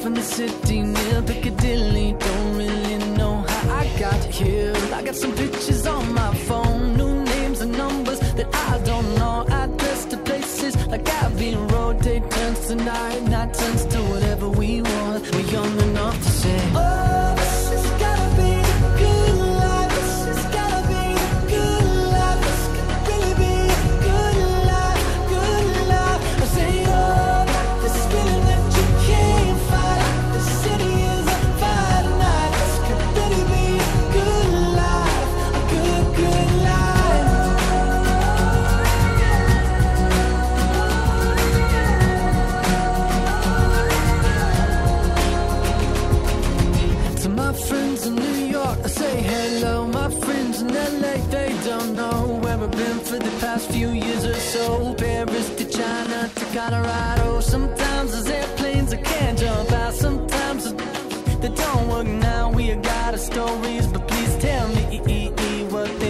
off in the city near Piccadilly. Don't really know how I got here. I got some pictures on my phone, new names and numbers that I don't know. Address to places like Abbey Road. Day turns to night, night turns to whatever we want. We're young friends in New York, I say hello. My friends in LA, they don't know where I've been for the past few years or so. Paris to China to Colorado. Sometimes there's airplanes I can't jump out. Sometimes they don't work now. We got our stories, but please tell me what to